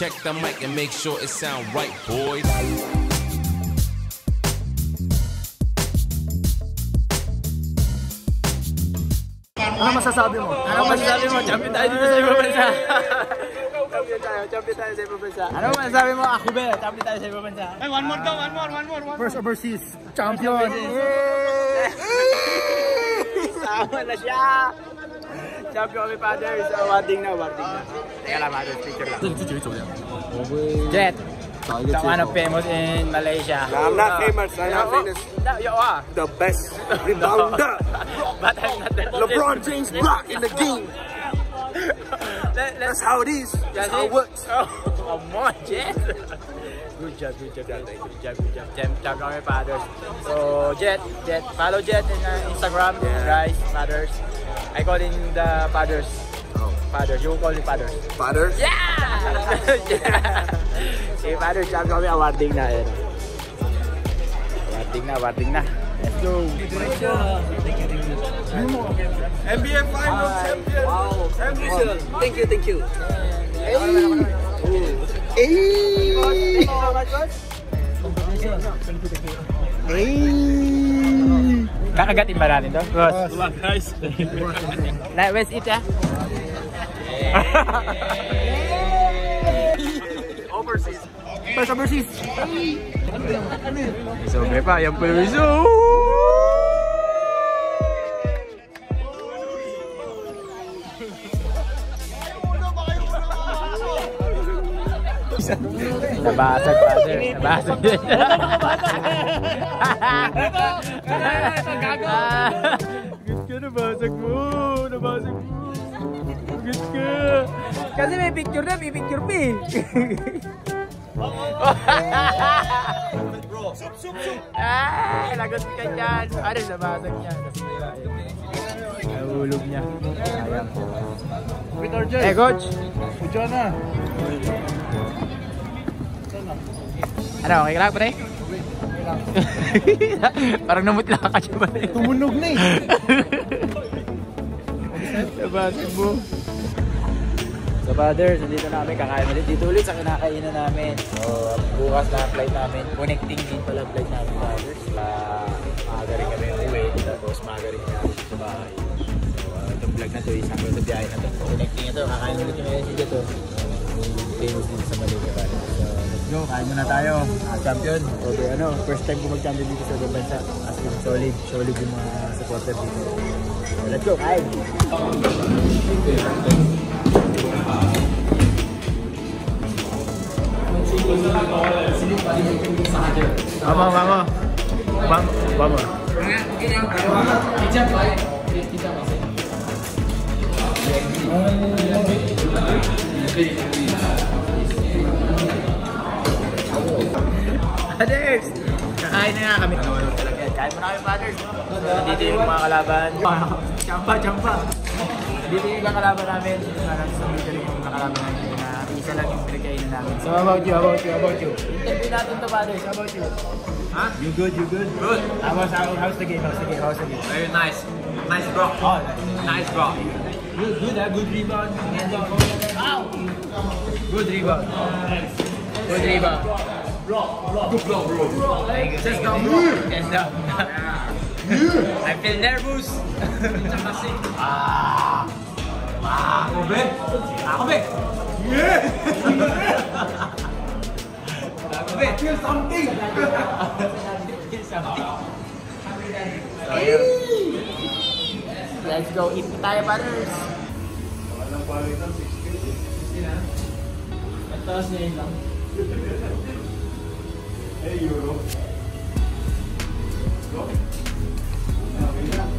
Check the mic and make sure it sound right, boys. Ano masasabi mo? Ano masasabi mo? Champion tayo dito sa ibang bansa. Tayo, sa ibang bansa. Ano masasabi mo? Ako ba? Champion tayo sa ibang bansa. Ay, one more daw, one more, one more, one First overseas champion. Sama na siya. Champion kami, fathers. Awarding na, awarding na. Teka lang, fathers. Picture lang. Jet. So, ano, famous in Malaysia. I'm not famous. I'm not famous. No, you are. The best rebounder. But I'm not the LeBron James block in the game. Let, That's how it is. That's how it works. Oh, come on, Jet. Good job, good job, job, good job, good job. Champ, champ kami, fathers. So, Jet, Jet, follow Jet in uh, Instagram, guys, fathers. I call in the fathers. Fathers, you call him fathers. Father. Yeah! yeah! Si fathers, champ kami, awarding na. Awarding na, awarding na. Let's go. NBA Finals champion. Wow. Ambition. Thank you, thank you. Kakagatin ba natin to? Boss. guys. Na, where's it ah? Overseas. First overseas. Sobre pa, yung pulwiso. Nabasag, father. Nabasag. Good ka, nabasag mo. Nabasag mo. Good ka. Kasi may picture na, may picture pa eh. Ay, lagot ka dyan. Ano, nabasag niya. Kasi nahulog niya. Sayang. With RJ. Eh, coach. Ujo na. Ano, okay ka lang, pre? Parang namutla ka siya ba? Tumunog na eh. Nabasag mo. So brothers, nandito namin, kakain ulit dito ulit sa kinakainan namin. So bukas na flight namin, connecting din pala flight namin brothers. Pa maaga rin kami uwi, tapos maaga rin kami sa bahay. So uh, itong vlog na to, isang sa biyahe na to. Connecting ito, kakain ulit yung message dito. Famous dito sa Malaysia. So let's go, kain muna tayo. Ah, champion, o ano, first time ko mag-champion dito sa ibang bansa. As in, solid, solid yung mga supporter dito. So, let's go, kain! Vamos, vamos. Vamos, vamos. Fathers! Kakain na nga kami. Kain mo na kami, Fathers. Dito yung mga kalaban. Champa, champa. Dito yung ibang kalaban namin. Parang sa dito yung nakalaban namin na isa lang yung pinagkainan namin. So, how about you? How about you? How about you? Interview natin to, Fathers. How about you? Huh? You good? You good? Good. How was, how, how's the game? How's the game? How's the game? Very nice. Nice block. Oh, Nice block. good, good, ah, good rebound. On. Ow! Good rebound. Good rebound. Good block, bro. Thank you, thank you. Hands down. I feel nervous. ah. Ah, ako be. Ako be. Ako be. Feel something. Feel something. So, yun. Let's go eat na tayo, brothers. Ang taas niya yun lang.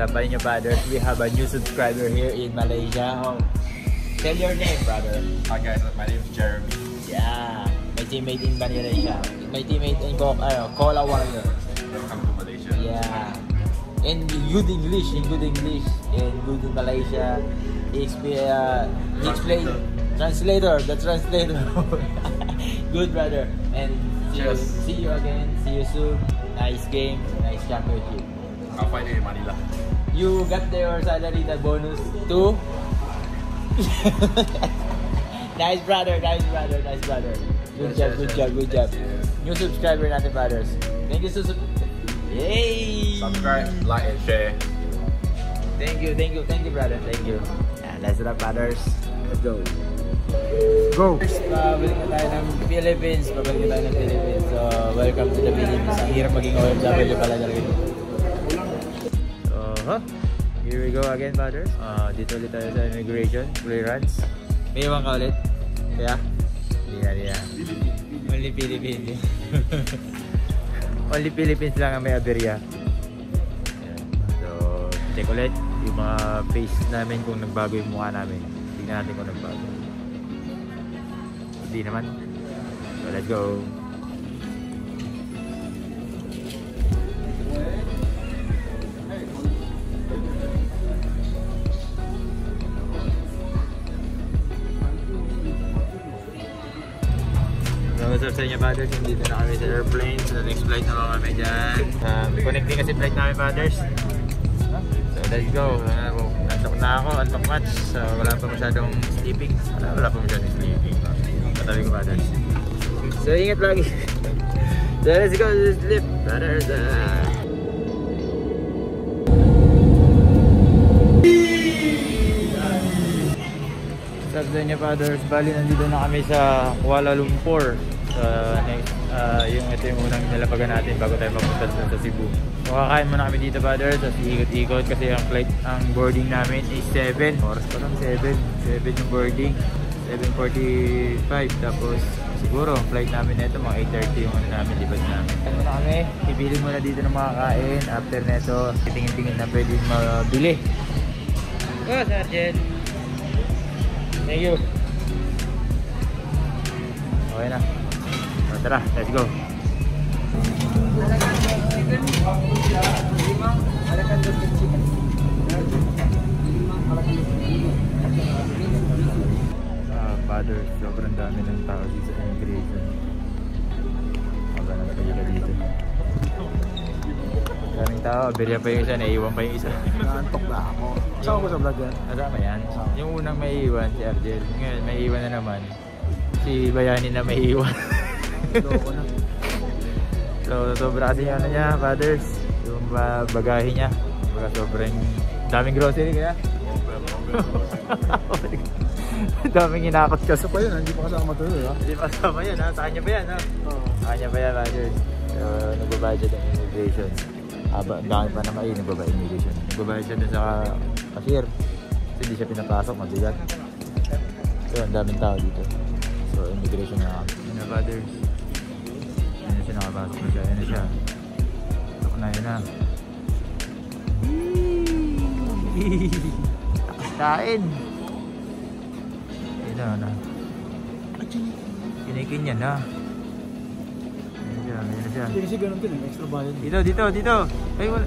Sabay niyo, brothers. We have a new subscriber here in Malaysia. Tell your name, brother. Hi guys, my name is Jeremy. Yeah, my teammate in Manila siya. My teammate in Co Cola Warrior. Welcome to Malaysia. Yeah. In good English, in good English, in good in Malaysia. He, uh, he explained, translator, the translator. good brother. And see you, see you again, see you soon. Nice game, nice championship. I'll find you in Manila. You got your salary, the bonus too? nice brother, nice brother, nice brother. Good job, good job, good job. New subscriber natin brothers. Thank you so so. Yay! Subscribe, like, and share. Thank you, thank you, thank you brother, thank you. Yeah, let's wrap brothers. Let's go. Go. First, pabalik na tayo ng Philippines. Pabalik na tayo ng Philippines. So, welcome to the Philippines. Ang hirap maging OFW pala talaga. So, huh? Here we go again, brothers. Uh, dito ulit tayo sa immigration, clearance. May iwan ka ulit? Kaya? Hindi na. Only Philippines. Only Philippines lang ang may aberya. So, check ulit yung mga face namin kung nagbago yung mukha namin. Tignan natin kung nagbago. Hindi naman. So, let's go. Up sa inyo, brothers? Dito na kami sa airplane. So, next flight na kami dyan. Um, connecting kasi flight namin, brothers. So, let's go. Uh, antok na ako, antok much. So, wala pa masyadong sleeping. Wala, wala pa masyadong sleeping. Katabi ko, brothers. So, ingat lagi. so, let's go to sleep, brothers. Ah. What's up sa inyo, brothers? Bali, nandito na kami sa Kuala Lumpur. Sa next, ah, yung ito yung unang nilapagan natin bago tayo mapunta dun sa Cebu. So, kakain muna kami dito, brothers. Tapos ikot-ikot kasi ang flight, ang boarding namin is 7. Oras pa lang, 7. 7 yung boarding. 7.45. Tapos, siguro, ang flight namin nito mga 8.30 yung ano namin, libad namin. Ano na kami? Pipili muna dito ng mga kain. After neto, titingin-tingin na pwede mabili. Oh, Sergeant! Thank you. Okay na. Tara, let's go. Ah, father, sobrang dami ng tao dito sa immigration. Wala na pala dito. Daming tao, aberya pa yung isa, naiiwan pa yung isa. Naantok na ako. Saan ko sa vlog yan? Kasama yan. Yung unang may iwan, si Argel. Ngayon, may iwan na naman. Si Bayani na may iwan. Loko na. so, sobra kasi yung ano niya, fathers. Yung ba bagahe niya. Baga sobrang daming grocery kaya. daming inakot ka. Isa pa yun, hindi pa kasama to yun, ha? Hindi pa kasama yan, ha? Sa kanya ba yan, ha? Oo. Sa kanya ba yan, fathers? So, nagbabudget ang immigration. Aba, ang dami pa naman, eh, nagbaba immigration. Nagbabayad siya dun sa cashier. Kasi hindi siya pinapasok, mabigat. So, ang daming tao dito. So, immigration na Yun na, fathers. Yan na siya, nakapasok na siya. Yan na yun na. Kain! Yun na, na. Kinikin niya na. Yan na siya, yan na siya. Hindi kasi ganun din, extra bayad. Dito, dito, dito. Ay, wala.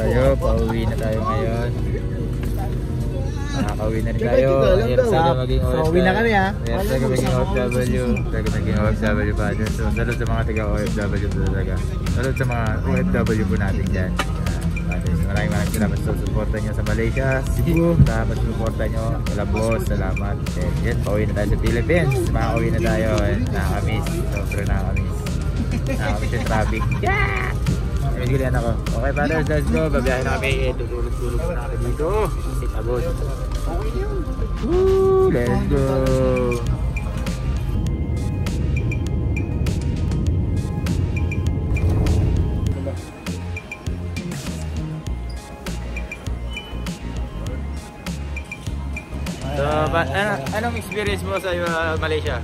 Tayo. Pauwi na tayo ngayon. Nakakauwi na rin tayo. Hirap talaga maging OFW. Pauwi na kami, ha? Hirap talaga maging OFW. Talaga maging OFW, brothers. So, salud sa mga taga-OFW po talaga. Salud sa mga OFW po natin dyan. Maraming maraming salamat sa suporta nyo sa Malaysia, Cebu. Salamat sa suporta nyo. Wala boss, salamat. And yan, pauwi na tayo sa Philippines. Makakauwi na tayo. And nakakamiss. Sobrang nakakamiss. Nakakamiss yung traffic. Yeah! Binigilian ako. Okay, brothers, let's go. Babiyahin na kami. Tutulog-tulog na kami dito. Kasi pagod. Woo, let's go. So, but, ano, anong experience mo sa uh, Malaysia?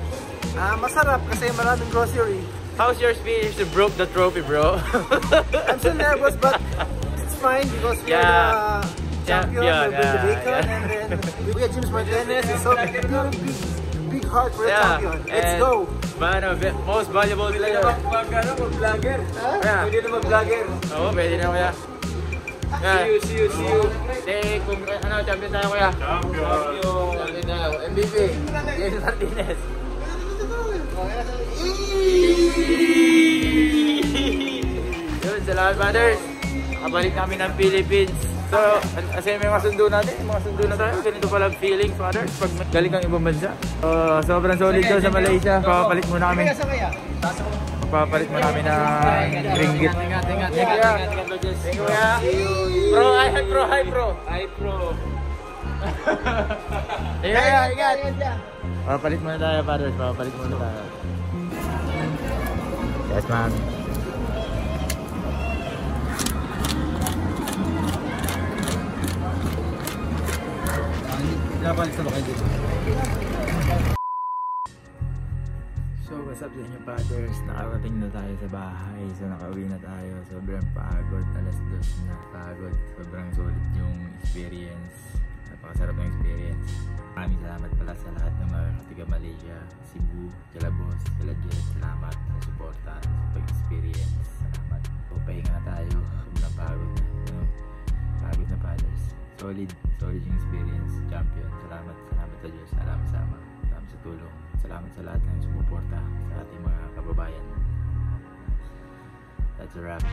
Ah, masarap kasi maraming grocery. How's your experience to broke the trophy, bro? I'm still nervous but it's fine because we're Yeah. the champion, Champion, we're the yeah, bacon, yeah. and then we get James Martinez. It's so big, big, big heart for a yeah. champion. Let's and go. Mano, ve- most valuable player. Mag-ano, mag-vlogger. Yeah. Pwede na mag-vlogger. Oo, pwede na kuya. Yeah. See you, see you, see you. Eh, kung ano, champion tayo kuya. Champion. Champion tayo. MVP. James Martinez. Yun, salamat brothers. Nakabalik namin ng Philippines. So, kasi may mga sundo natin, may mga sundo na tayo. Ganito pala ang feeling, fathers, pag galing kang ibang bansa. Uh, sobrang solid daw sa Malaysia. Papapalit muna kami. Papapalit muna kami ng ringgit. Ingat, ingat, ingat, ah. ingat, ingat. Thank you, kuya. Pro, hi, pro, hi, pro. Hi, you, kuya. Ingat. Papalit muna tayo, fathers. Papalit muna tayo. Yes, ma'am. So, what's up sa inyo, fathers? Nakarating na tayo sa bahay. So, nakauwi na tayo. Sobrang pagod. Alas dos na pagod. Sobrang solid yung experience. Napakasarap ng experience. Maraming salamat pala sa lahat ng mga tiga Malaysia, Cebu, Calabos, Jet. Salamat sa suporta, sa pag-experience. Salamat. So, pahinga na tayo. Sobrang pagod na. Know, pagod na fathers. Solid. Solid yung experience. Champion. Salamat. Salamat sa Diyos. Salamat sa Ama. Salamat sa tulong. Salamat sa lahat ng sumuporta sa ating mga kababayan. That's a wrap.